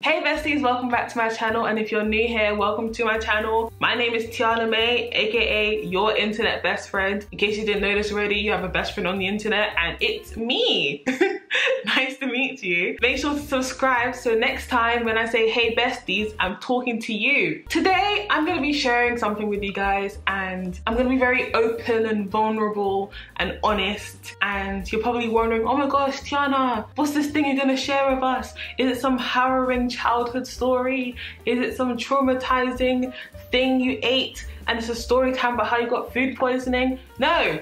Hey besties, welcome back to my channel and if you're new here, welcome to my channel. My name is Tihana Mae, aka your internet best friend. In case you didn't notice already, you have a best friend on the internet and it's me. nice to meet you. Make sure to subscribe so next time when I say hey besties, I'm talking to you. Today, I'm gonna be sharing something with you guys and I'm gonna be very open and vulnerable and honest and you're probably wondering, oh my gosh, Tihana, what's this thing you're gonna share with us? Is it some harrowing childhood story? Is it some traumatizing thing you ate and it's a story time about how you got food poisoning? No.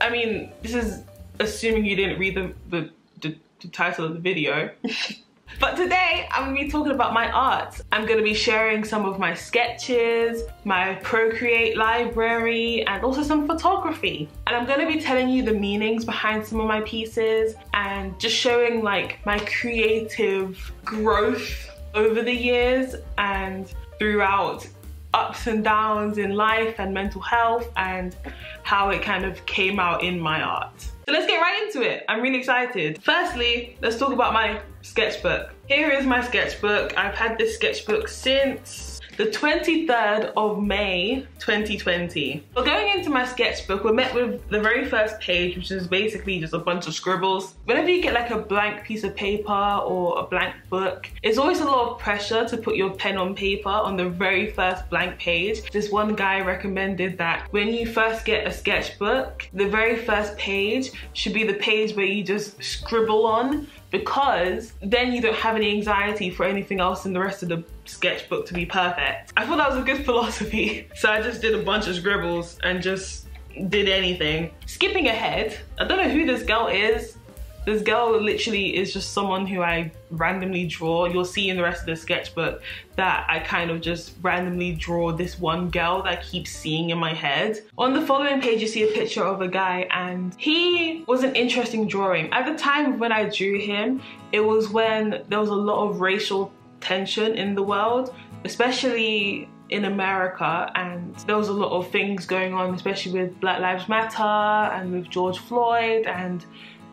I mean, this is assuming you didn't read the, the, the, the title of the video. But today I'm gonna be talking about my art. I'm gonna be sharing some of my sketches, my Procreate library, and also some photography. And I'm gonna be telling you the meanings behind some of my pieces and just showing like my creative growth over the years and throughout ups and downs in life and mental health and how it kind of came out in my art. So let's get right into it. I'm really excited. Firstly, let's talk about my sketchbook. Here is my sketchbook. I've had this sketchbook since the 23rd of May 2020. But going into my sketchbook, we're met with the very first page, which is basically just a bunch of scribbles. Whenever you get like a blank piece of paper or a blank book, it's always a lot of pressure to put your pen on paper on the very first blank page. This one guy recommended that when you first get a sketchbook, the very first page should be the page where you just scribble on because then you don't have any anxiety for anything else in the rest of the sketchbook to be perfect. I thought that was a good philosophy. So I just did a bunch of scribbles and just did anything. Skipping ahead, I don't know who this girl is, this girl literally is just someone who I randomly draw. You'll see in the rest of the sketchbook that I kind of just randomly draw this one girl that I keep seeing in my head. On the following page, you see a picture of a guy and he was an interesting drawing. At the time when I drew him, it was when there was a lot of racial tension in the world, especially in America and there was a lot of things going on especially with Black Lives Matter and with George Floyd and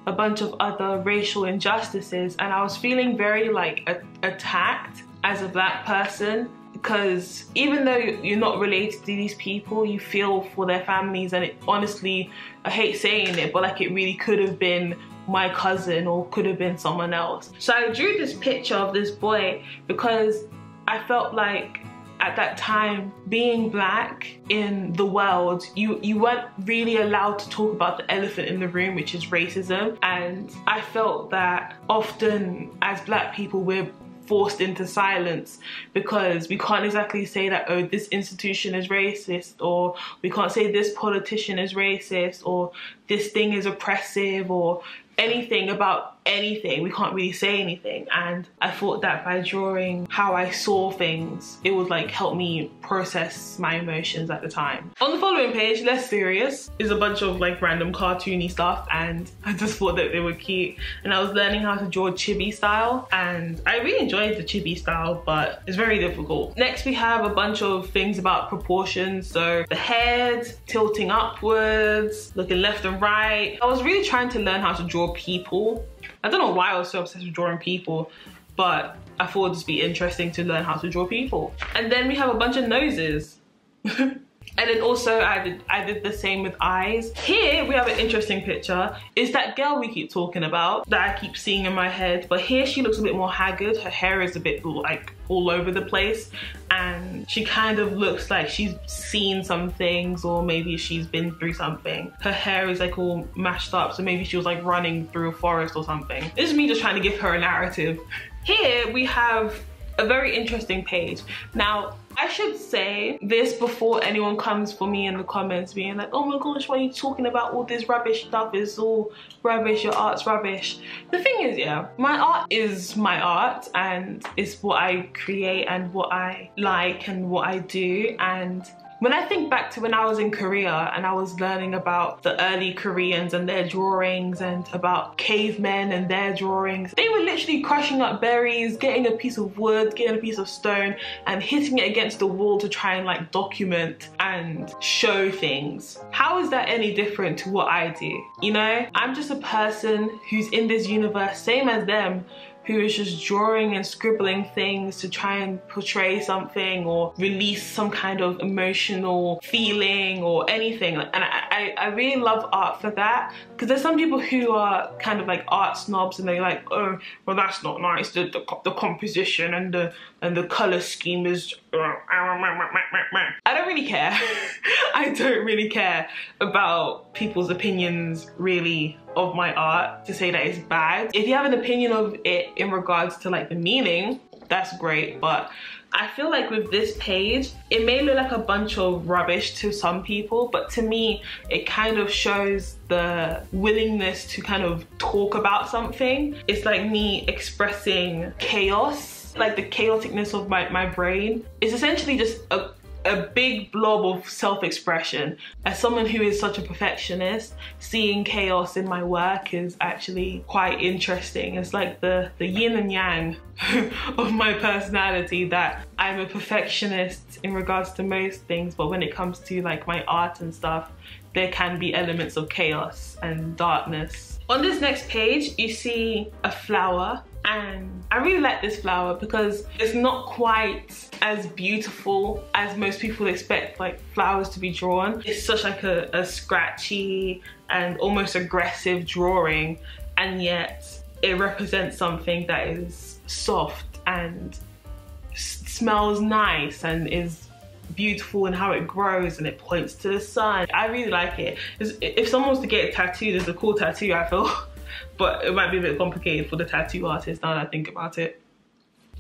a bunch of other racial injustices and I was feeling very like attacked as a black person because even though you're not related to these people you feel for their families and it honestly I hate saying it but like it really could have been my cousin or could have been someone else. So I drew this picture of this boy because I felt like at that time, being black in the world, you, you weren't really allowed to talk about the elephant in the room, which is racism. And I felt that often as black people, we're forced into silence because we can't exactly say that oh this institution is racist or we can't say this politician is racist or this thing is oppressive or anything about anything. We can't really say anything. And I thought that by drawing how I saw things, it would like help me process my emotions at the time. On the following page, less serious, is a bunch of like random cartoony stuff and I just thought that they were cute. And I was learning how to draw chibi style and I really enjoyed the chibi style, but it's very difficult. Next, we have a bunch of things about proportions. So the head tilting upwards, looking left and right. I was really trying to learn how to draw people I don't know why I was so obsessed with drawing people, but I thought it'd just be interesting to learn how to draw people. And then we have a bunch of noses. And then also I did, I did the same with eyes. Here we have an interesting picture. It's that girl we keep talking about that I keep seeing in my head. But here she looks a bit more haggard. Her hair is a bit like all over the place. And she kind of looks like she's seen some things or maybe she's been through something. Her hair is like all mashed up. So maybe she was like running through a forest or something. This is me just trying to give her a narrative. Here we have a very interesting page. Now, I should say this before anyone comes for me in the comments being like, oh my gosh, why are you talking about all this rubbish stuff? It's all rubbish, your art's rubbish. The thing is, yeah, my art is my art and it's what I create and what I like and what I do. And when I think back to when I was in Korea and I was learning about the early Koreans and their drawings and about cavemen and their drawings, they were literally crushing up berries, getting a piece of wood, getting a piece of stone and hitting it against the wall to try and like document and show things. How is that any different to what I do? You know, I'm just a person who's in this universe, same as them, who is just drawing and scribbling things to try and portray something or release some kind of emotional feeling or anything. And I, I, really love art for that because there's some people who are kind of like art snobs and they're like, oh, well, that's not nice. The, the, the composition and the and the color scheme is. I don't really care. I don't really care about people's opinions really of my art to say that it's bad. If you have an opinion of it in regards to like the meaning, that's great. But I feel like with this page, it may look like a bunch of rubbish to some people, but to me, it kind of shows the willingness to kind of talk about something. It's like me expressing chaos, like the chaoticness of my, my brain. It's essentially just a a big blob of self-expression. As someone who is such a perfectionist, seeing chaos in my work is actually quite interesting. It's like the, the yin and yang of my personality that I'm a perfectionist in regards to most things, but when it comes to like my art and stuff, there can be elements of chaos and darkness. On this next page, you see a flower and I really like this flower because it's not quite as beautiful as most people expect like flowers to be drawn. It's such like a, a scratchy and almost aggressive drawing and yet it represents something that is soft and smells nice and is beautiful and how it grows and it points to the sun. I really like it. If someone wants to get a tattoo, there's a cool tattoo I feel. but it might be a bit complicated for the tattoo artist now that I think about it.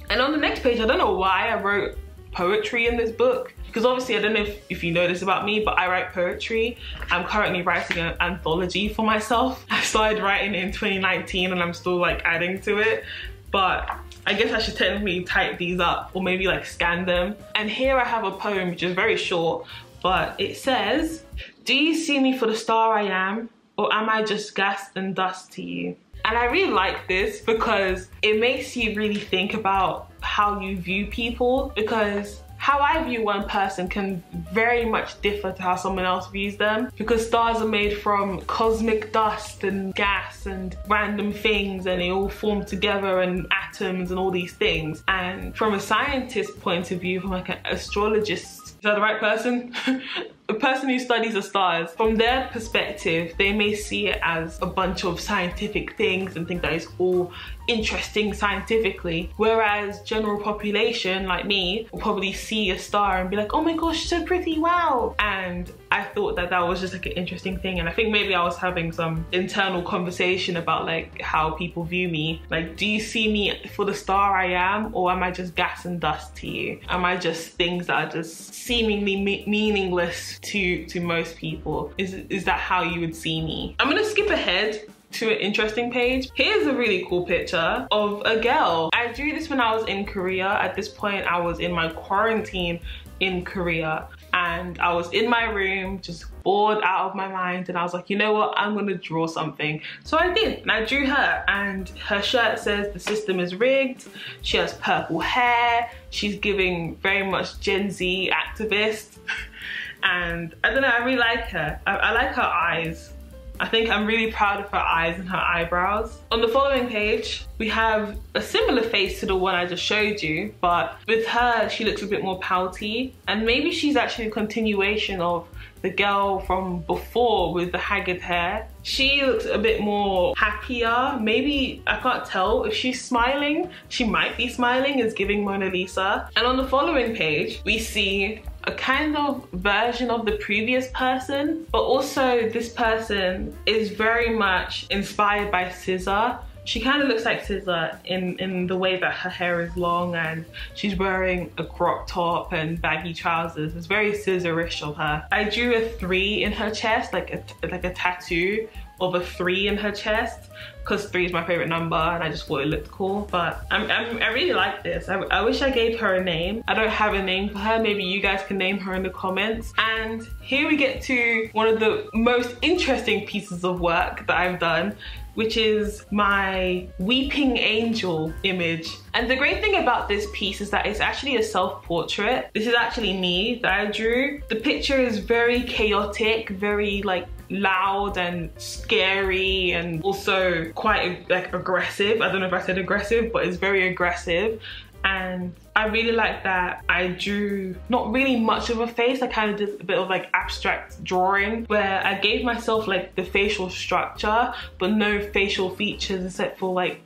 And on the next page, I don't know why I wrote poetry in this book because obviously I don't know if, if you know this about me but I write poetry. I'm currently writing an anthology for myself. I started writing in 2019 and I'm still like adding to it but I guess I should technically type these up or maybe like scan them. And here I have a poem which is very short but it says, do you see me for the star I am? Or am I just gas and dust to you? And I really like this because it makes you really think about how you view people because how I view one person can very much differ to how someone else views them because stars are made from cosmic dust and gas and random things and they all form together and atoms and all these things. And from a scientist point of view, from like an astrologist, is that the right person? a person who studies the stars, from their perspective, they may see it as a bunch of scientific things and think that it's all interesting scientifically. Whereas general population like me will probably see a star and be like, oh my gosh, so pretty, wow. And I thought that that was just like an interesting thing. And I think maybe I was having some internal conversation about like how people view me. Like, do you see me for the star I am or am I just gas and dust to you? Am I just things that are just seemingly me meaningless to, to most people? Is, is that how you would see me? I'm gonna skip ahead to an interesting page. Here's a really cool picture of a girl. I drew this when I was in Korea. At this point, I was in my quarantine in Korea and I was in my room just bored out of my mind and I was like you know what? I'm gonna draw something. So I did and I drew her and her shirt says the system is rigged. She has purple hair. She's giving very much Gen Z activist and I don't know I really like her. I, I like her eyes I think I'm really proud of her eyes and her eyebrows. On the following page, we have a similar face to the one I just showed you, but with her, she looks a bit more pouty. And maybe she's actually a continuation of the girl from before with the haggard hair. She looks a bit more happier. Maybe, I can't tell if she's smiling. She might be smiling, is giving Mona Lisa. And on the following page, we see a kind of version of the previous person, but also this person is very much inspired by SZA. She kind of looks like SZA in, in the way that her hair is long and she's wearing a crop top and baggy trousers. It's very SZA-ish of her. I drew a three in her chest, like a, like a tattoo of a three in her chest because three is my favorite number and I just thought it looked cool. But I'm, I'm, i really like this. I, I wish I gave her a name. I don't have a name for her. Maybe you guys can name her in the comments. And here we get to one of the most interesting pieces of work that I've done which is my weeping angel image. And the great thing about this piece is that it's actually a self-portrait. This is actually me that I drew. The picture is very chaotic, very like loud and scary and also quite like aggressive. I don't know if I said aggressive, but it's very aggressive and I really like that I drew not really much of a face I kind of did a bit of like abstract drawing where I gave myself like the facial structure but no facial features except for like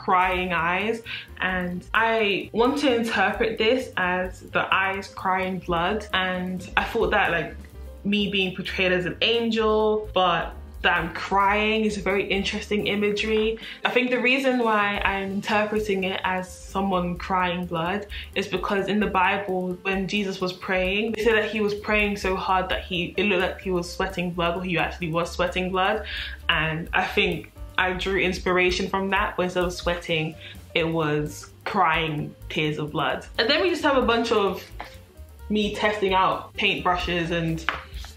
crying eyes. And I want to interpret this as the eyes crying blood. And I thought that like me being portrayed as an angel but that I'm crying is a very interesting imagery. I think the reason why I'm interpreting it as someone crying blood is because in the Bible, when Jesus was praying, they said that he was praying so hard that he it looked like he was sweating blood or he actually was sweating blood. And I think I drew inspiration from that, but instead of sweating, it was crying tears of blood. And then we just have a bunch of me testing out paint brushes and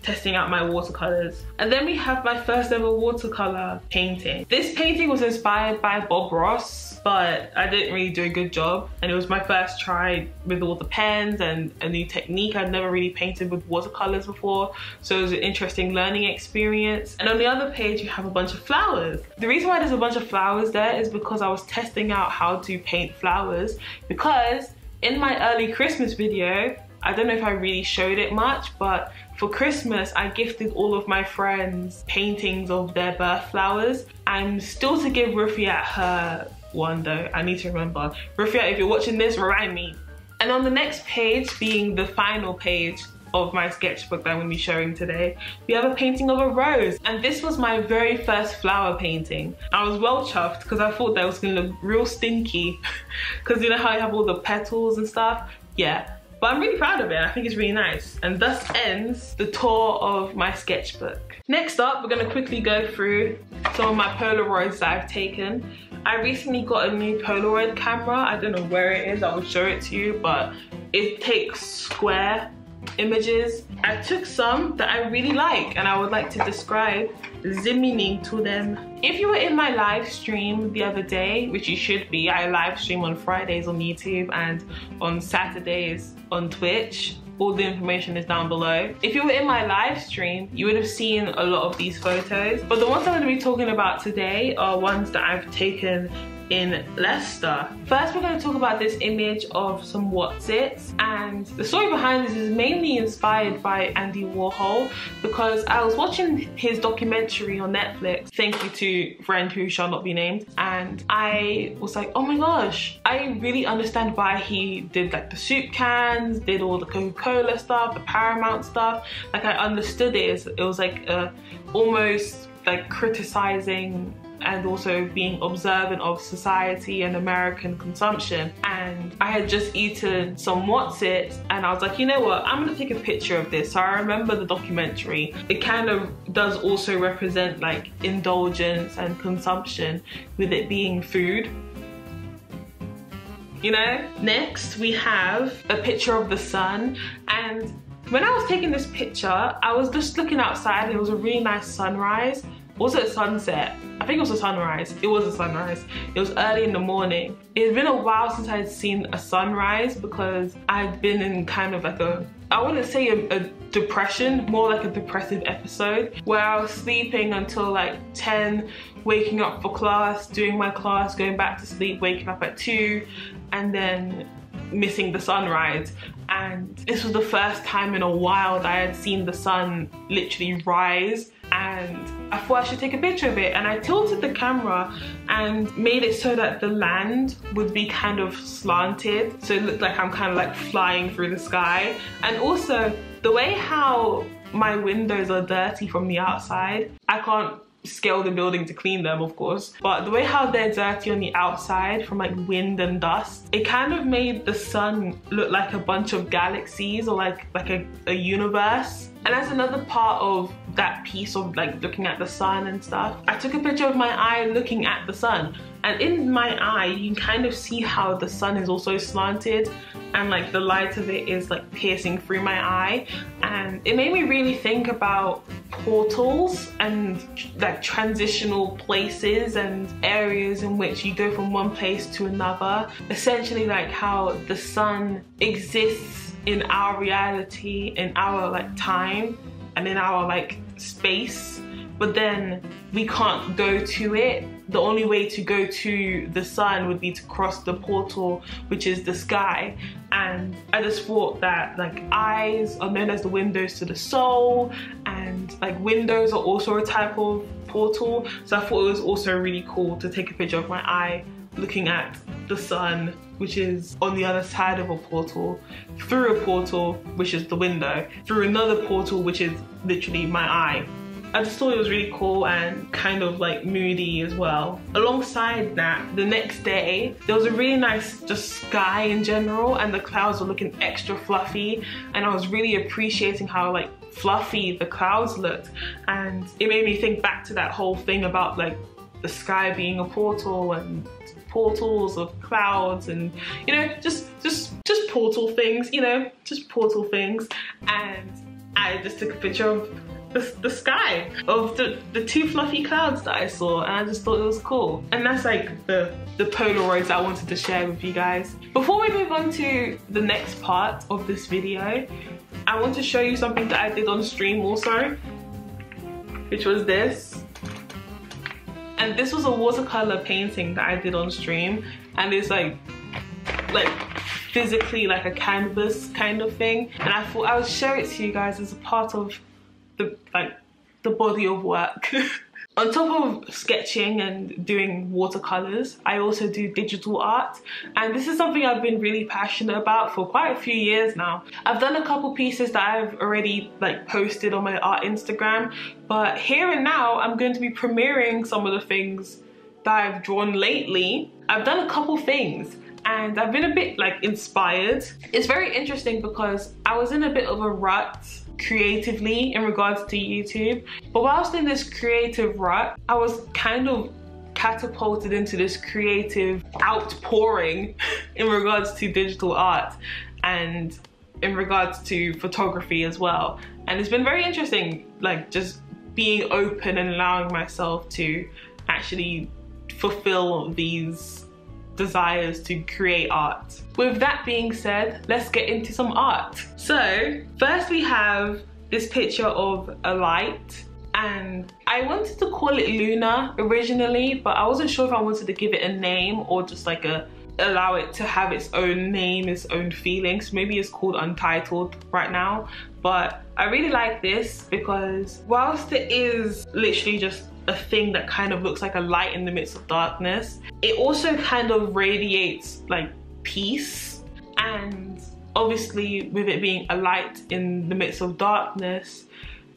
testing out my watercolors. And then we have my first ever watercolor painting. This painting was inspired by Bob Ross, but I didn't really do a good job. And it was my first try with all the pens and a new technique. I'd never really painted with watercolors before. So it was an interesting learning experience. And on the other page, you have a bunch of flowers. The reason why there's a bunch of flowers there is because I was testing out how to paint flowers because in my early Christmas video, I don't know if I really showed it much, but for Christmas, I gifted all of my friends paintings of their birth flowers. I'm still to give Rufia her one though, I need to remember. Rufia, if you're watching this, remind me. And on the next page, being the final page, of my sketchbook that I'm gonna be showing today, we have a painting of a rose. And this was my very first flower painting. I was well chuffed because I thought that was gonna look real stinky. Because you know how I have all the petals and stuff? Yeah, but I'm really proud of it. I think it's really nice. And thus ends the tour of my sketchbook. Next up, we're gonna quickly go through some of my Polaroids that I've taken. I recently got a new Polaroid camera. I don't know where it is, I will show it to you, but it takes square images. I took some that I really like and I would like to describe the meaning to them. If you were in my live stream the other day, which you should be, I live stream on Fridays on YouTube and on Saturdays on Twitch. All the information is down below. If you were in my live stream, you would have seen a lot of these photos. But the ones I'm gonna be talking about today are ones that I've taken in Leicester. First, we're going to talk about this image of some Wotsits and the story behind this is mainly inspired by Andy Warhol because I was watching his documentary on Netflix, thank you to friend who shall not be named, and I was like, oh my gosh, I really understand why he did like the soup cans, did all the Coca-Cola stuff, the Paramount stuff, like I understood it, it was like uh, almost like criticizing and also being observant of society and American consumption. And I had just eaten some Wotsits and I was like, you know what, I'm gonna take a picture of this. So I remember the documentary. It kind of does also represent like indulgence and consumption with it being food you know? Next, we have a picture of the sun and when I was taking this picture, I was just looking outside and it was a really nice sunrise was it sunset? I think it was a sunrise. It was a sunrise. It was early in the morning. It had been a while since I had seen a sunrise because I'd been in kind of like a, I wouldn't say a, a depression, more like a depressive episode where I was sleeping until like 10, waking up for class, doing my class, going back to sleep, waking up at 2, and then missing the sunrise. And this was the first time in a while that I had seen the sun literally rise. And I thought I should take a picture of it. And I tilted the camera and made it so that the land would be kind of slanted. So it looked like I'm kind of like flying through the sky. And also the way how my windows are dirty from the outside I can't scale the building to clean them of course. But the way how they're dirty on the outside from like wind and dust it kind of made the sun look like a bunch of galaxies or like like a, a universe. And that's another part of that piece of like looking at the sun and stuff. I took a picture of my eye looking at the sun and in my eye you can kind of see how the sun is also slanted and like the light of it is like piercing through my eye and it made me really think about portals and like transitional places and areas in which you go from one place to another. Essentially like how the sun exists in our reality, in our like time and in our like space but then we can't go to it. The only way to go to the sun would be to cross the portal, which is the sky. And I just thought that like eyes are known as the windows to the soul and like windows are also a type of portal. So I thought it was also really cool to take a picture of my eye looking at the sun which is on the other side of a portal, through a portal, which is the window, through another portal, which is literally my eye. I just thought it was really cool and kind of like moody as well. Alongside that, the next day, there was a really nice just sky in general and the clouds were looking extra fluffy and I was really appreciating how like fluffy the clouds looked and it made me think back to that whole thing about like the sky being a portal and portals of clouds and you know just just just portal things you know just portal things. And I just took a picture of the, the sky of the, the two fluffy clouds that I saw and I just thought it was cool. And that's like the the Polaroids I wanted to share with you guys. Before we move on to the next part of this video I want to show you something that I did on stream also which was this and this was a watercolor painting that I did on stream. And it's like like physically like a canvas kind of thing. And I thought I would share it to you guys as a part of the like the body of work On top of sketching and doing watercolors, I also do digital art. And this is something I've been really passionate about for quite a few years now. I've done a couple pieces that I've already like posted on my art Instagram, but here and now I'm going to be premiering some of the things that I've drawn lately. I've done a couple things and I've been a bit like inspired. It's very interesting because I was in a bit of a rut creatively in regards to YouTube. But whilst in this creative rut, I was kind of catapulted into this creative outpouring in regards to digital art and in regards to photography as well. And it's been very interesting, like just being open and allowing myself to actually fulfill these desires to create art. With that being said, let's get into some art. So first we have this picture of a light and I wanted to call it Luna originally, but I wasn't sure if I wanted to give it a name or just like a allow it to have its own name, its own feelings. Maybe it's called Untitled right now, but I really like this because whilst it is literally just a thing that kind of looks like a light in the midst of darkness. It also kind of radiates like peace and obviously with it being a light in the midst of darkness,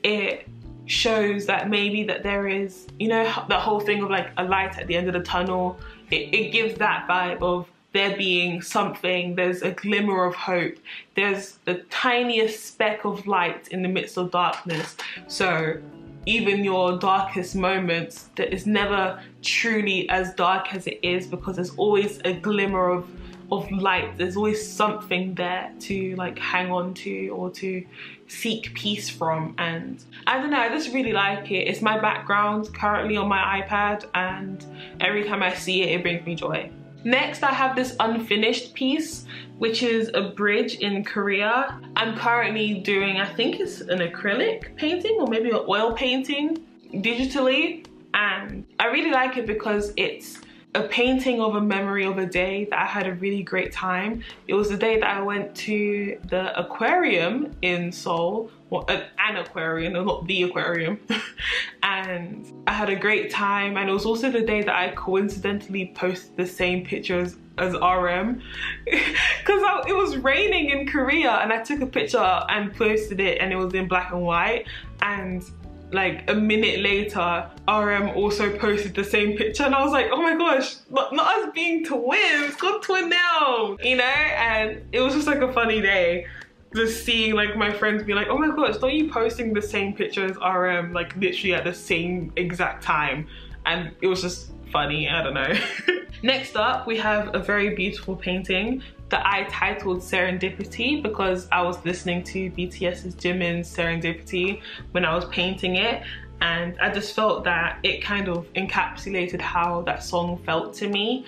it shows that maybe that there is, you know, the whole thing of like a light at the end of the tunnel. It, it gives that vibe of there being something, there's a glimmer of hope, there's the tiniest speck of light in the midst of darkness. So even your darkest moments that is never truly as dark as it is because there's always a glimmer of of light. There's always something there to like hang on to or to seek peace from. And I don't know I just really like it. It's my background currently on my iPad and every time I see it it brings me joy. Next, I have this unfinished piece, which is a bridge in Korea. I'm currently doing, I think it's an acrylic painting or maybe an oil painting digitally. And I really like it because it's a painting of a memory of a day that I had a really great time. It was the day that I went to the aquarium in Seoul, well, uh, an aquarium, not the aquarium. and I had a great time. And it was also the day that I coincidentally posted the same pictures as RM because it was raining in Korea and I took a picture and posted it and it was in black and white. And like a minute later RM also posted the same picture and I was like oh my gosh not, not us being twins got twin now you know? And it was just like a funny day just seeing like my friends be like oh my gosh don't you posting the same picture as RM like literally at the same exact time? And it was just funny I don't know next up we have a very beautiful painting that I titled Serendipity because I was listening to BTS's Jimin's Serendipity when I was painting it and I just felt that it kind of encapsulated how that song felt to me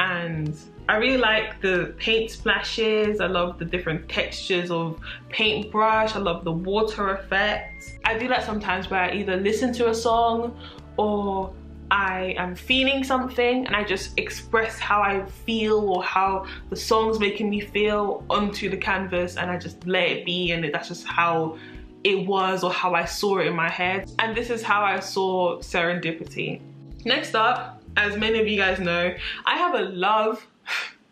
and I really like the paint splashes. I love the different textures of paintbrush. I love the water effects. I do that sometimes where I either listen to a song or I am feeling something and I just express how I feel or how the song's making me feel onto the canvas and I just let it be and that's just how it was or how I saw it in my head. And this is how I saw Serendipity. Next up, as many of you guys know, I have a love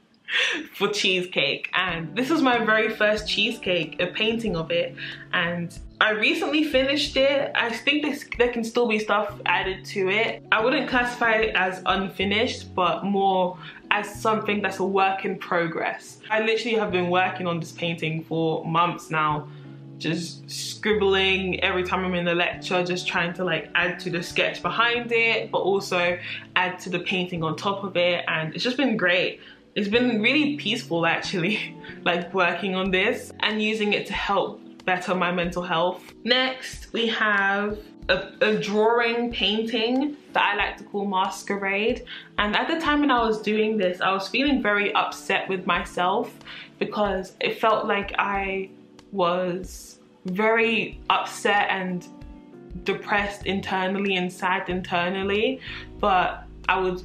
for cheesecake and this was my very first cheesecake, a painting of it and I recently finished it. I think this, there can still be stuff added to it. I wouldn't classify it as unfinished, but more as something that's a work in progress. I literally have been working on this painting for months now just scribbling every time I'm in the lecture, just trying to like add to the sketch behind it, but also add to the painting on top of it. And it's just been great. It's been really peaceful actually, like working on this and using it to help better my mental health. Next, we have a, a, drawing painting that I like to call Masquerade. And at the time when I was doing this, I was feeling very upset with myself because it felt like I was very upset and depressed internally and sad internally. But I would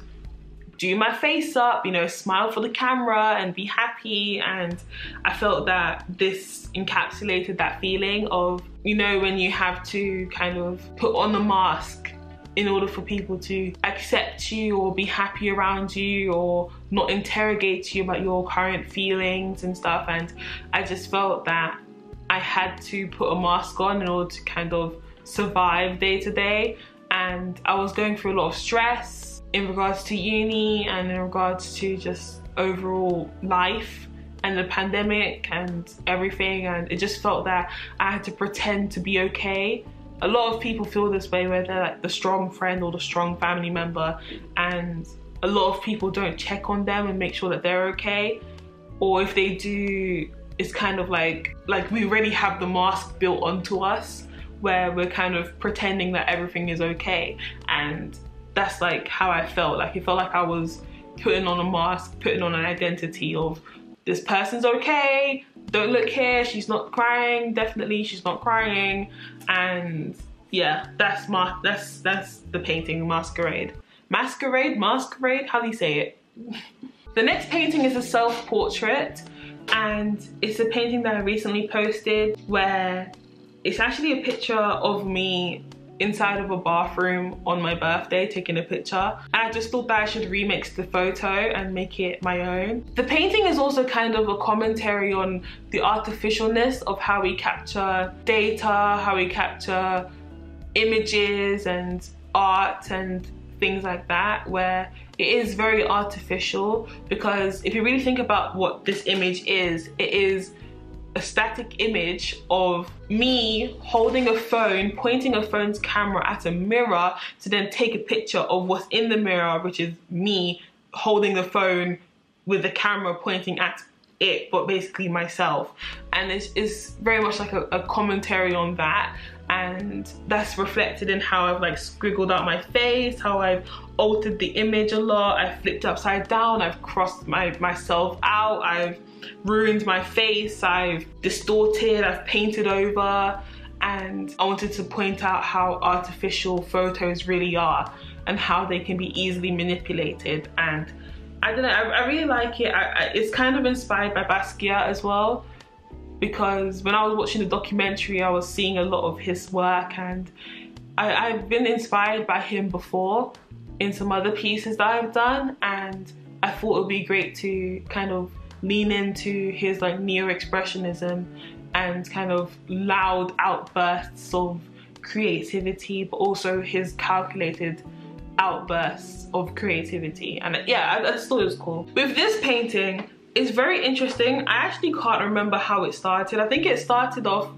do my face up, you know, smile for the camera and be happy. And I felt that this encapsulated that feeling of, you know, when you have to kind of put on the mask in order for people to accept you or be happy around you or not interrogate you about your current feelings and stuff. And I just felt that I had to put a mask on in order to kind of survive day to day. And I was going through a lot of stress in regards to uni and in regards to just overall life and the pandemic and everything. And it just felt that I had to pretend to be okay. A lot of people feel this way where they're like the strong friend or the strong family member. And a lot of people don't check on them and make sure that they're okay. Or if they do it's kind of like like we already have the mask built onto us where we're kind of pretending that everything is okay. And that's like how I felt. Like it felt like I was putting on a mask, putting on an identity of this person's okay, don't look here, she's not crying, definitely she's not crying. And yeah, that's my that's that's the painting masquerade. Masquerade, masquerade, how do you say it? the next painting is a self-portrait and it's a painting that I recently posted where it's actually a picture of me inside of a bathroom on my birthday taking a picture. I just thought that I should remix the photo and make it my own. The painting is also kind of a commentary on the artificialness of how we capture data, how we capture images and art and things like that where it is very artificial because if you really think about what this image is, it is a static image of me holding a phone, pointing a phone's camera at a mirror to then take a picture of what's in the mirror, which is me holding the phone with the camera pointing at it, but basically myself. And it's, it's very much like a, a commentary on that and that's reflected in how I've like scribbled out my face, how I've altered the image a lot, I've flipped upside down, I've crossed my myself out, I've ruined my face, I've distorted, I've painted over, and I wanted to point out how artificial photos really are and how they can be easily manipulated. And I don't know, I, I really like it. I, I, it's kind of inspired by Basquiat as well because when I was watching the documentary, I was seeing a lot of his work and I, I've been inspired by him before in some other pieces that I've done and I thought it would be great to kind of lean into his like neo-expressionism and kind of loud outbursts of creativity but also his calculated outbursts of creativity and yeah I, I just thought it was cool. With this painting it's very interesting. I actually can't remember how it started. I think it started off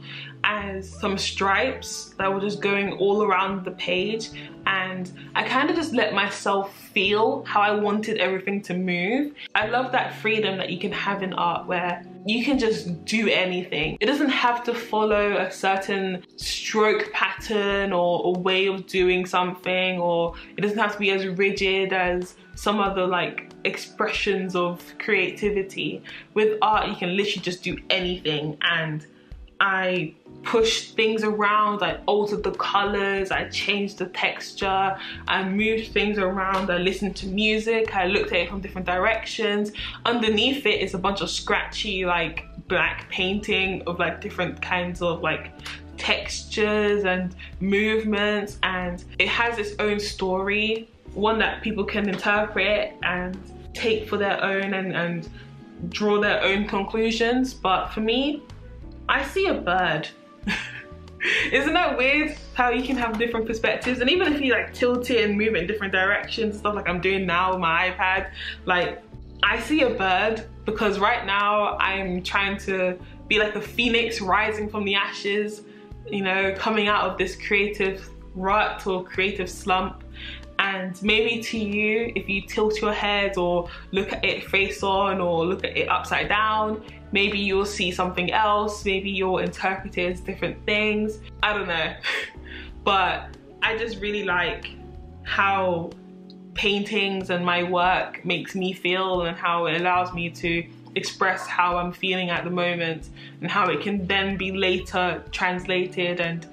as some stripes that were just going all around the page and I kind of just let myself feel how I wanted everything to move. I love that freedom that you can have in art where you can just do anything. It doesn't have to follow a certain stroke pattern or a way of doing something or it doesn't have to be as rigid as some other like expressions of creativity. With art, you can literally just do anything and I pushed things around, I altered the colors, I changed the texture, I moved things around, I listened to music, I looked at it from different directions. Underneath it is a bunch of scratchy like black painting of like different kinds of like textures and movements and it has its own story, one that people can interpret and take for their own and, and draw their own conclusions. But for me, I see a bird. Isn't that weird how you can have different perspectives? And even if you like tilt it and move it in different directions, stuff like I'm doing now with my iPad, like I see a bird because right now I'm trying to be like a phoenix rising from the ashes, you know, coming out of this creative rut or creative slump and maybe to you if you tilt your head or look at it face on or look at it upside down maybe you'll see something else. Maybe you'll interpret it as different things. I don't know. But i just really like how paintings and my work makes me feel and how it allows me to express how i'm feeling at the moment and how it can then be later translated and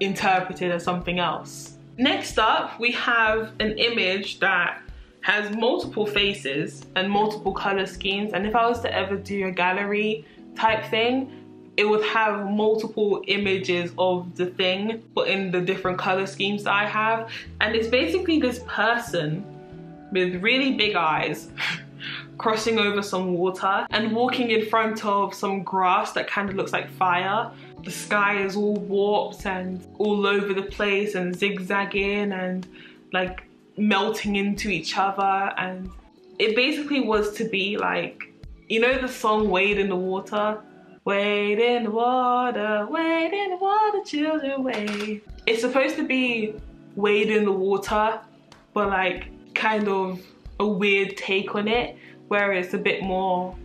interpreted as something else Next up, we have an image that has multiple faces and multiple color schemes. And if I was to ever do a gallery type thing, it would have multiple images of the thing, but in the different color schemes that I have. And it's basically this person with really big eyes crossing over some water and walking in front of some grass that kind of looks like fire the sky is all warped and all over the place and zigzagging and like melting into each other. And it basically was to be like you know the song wade in the water? Wade in the water wade in the water children wade. It's supposed to be wade in the water but like kind of a weird take on it where it's a bit more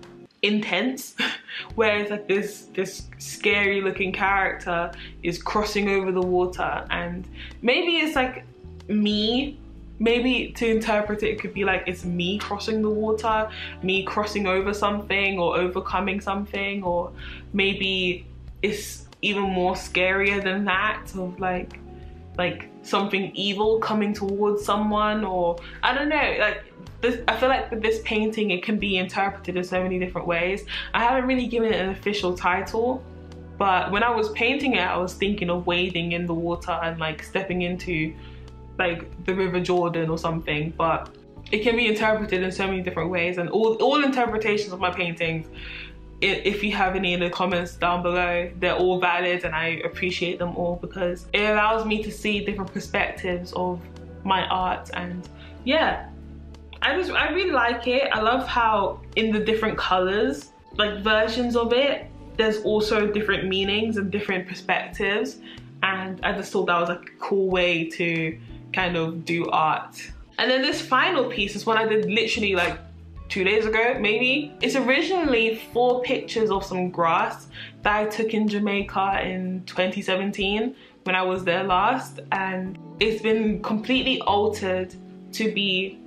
intense whereas like this this scary looking character is crossing over the water and maybe it's like me. Maybe to interpret it, it could be like it's me crossing the water me crossing over something or overcoming something or maybe it's even more scarier than that of like like something evil coming towards someone or I don't know like this, I feel like with this painting, it can be interpreted in so many different ways. I haven't really given it an official title, but when I was painting it, I was thinking of wading in the water and like stepping into like the River Jordan or something, but it can be interpreted in so many different ways and all, all interpretations of my paintings if you have any in the comments down below they're all valid and I appreciate them all because it allows me to see different perspectives of my art and yeah I just, I really like it. I love how in the different colors, like versions of it, there's also different meanings and different perspectives. And I just thought that was a cool way to kind of do art. And then this final piece is what I did literally like two days ago, maybe. It's originally four pictures of some grass that I took in Jamaica in 2017 when I was there last. And it's been completely altered to be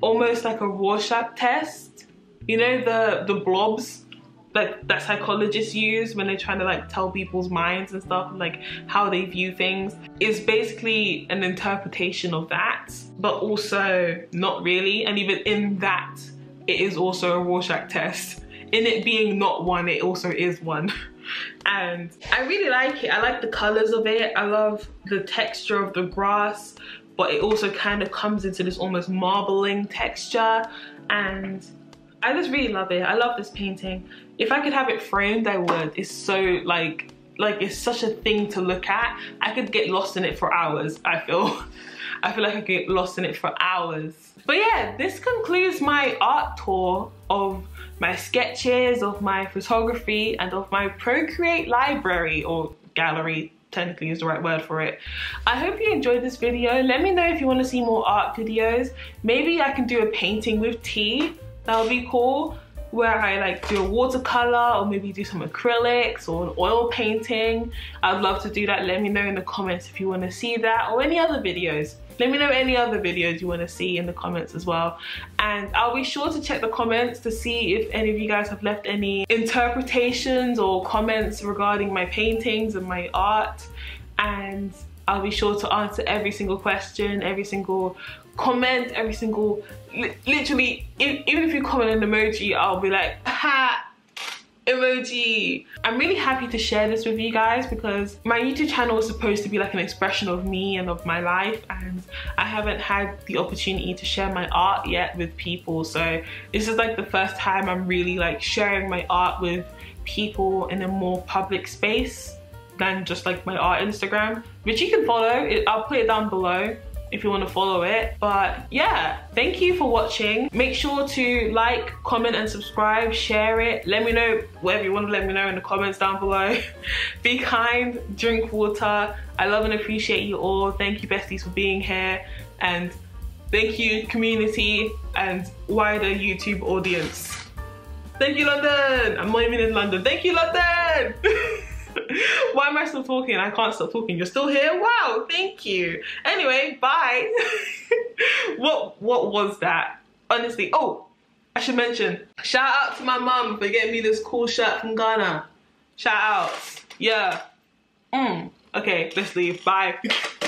almost like a Rorschach test. You know the the blobs like that psychologists use when they're trying to like tell people's minds and stuff like how they view things is basically an interpretation of that but also not really. And even in that it is also a Rorschach test. In it being not one it also is one. And I really like it. I like the colors of it. I love the texture of the grass but it also kind of comes into this almost marbling texture and I just really love it. I love this painting. If I could have it framed, I would. It's so like, like it's such a thing to look at. I could get lost in it for hours, I feel. I feel like I could get lost in it for hours. But yeah, this concludes my art tour of my sketches, of my photography, and of my Procreate library or gallery technically is the right word for it. I hope you enjoyed this video. Let me know if you want to see more art videos. Maybe I can do a painting with tea. That would be cool. Where I like do a watercolor or maybe do some acrylics or an oil painting. I'd love to do that. Let me know in the comments if you want to see that or any other videos. let me know any other videos you want to see in the comments as well and I'll be sure to check the comments to see if any of you guys have left any interpretations or comments regarding my paintings and my art and I'll be sure to answer every single question, every single comment, every single, li literally, if, even if you comment an emoji, I'll be like, ha, emoji. I'm really happy to share this with you guys because my YouTube channel is supposed to be like an expression of me and of my life and I haven't had the opportunity to share my art yet with people so this is like the first time I'm really like sharing my art with people in a more public space than just like my art Instagram which you can follow, I'll put it down below if you want to follow it. But yeah, thank you for watching. Make sure to like, comment and subscribe, share it. Let me know whatever you want to let me know in the comments down below. Be kind, drink water. I love and appreciate you all. Thank you besties for being here and thank you Communitee and wider YouTube audience. Thank you London! I'm not even in London. Thank you London! Why am I still talking? I can't stop talking. You're still here? Wow, thank you. Anyway, bye. what what was that? Honestly, oh, I should mention, shout out to my mum for getting me this cool shirt from Ghana. Shout out. Yeah. Mm. Okay, let's leave. Bye.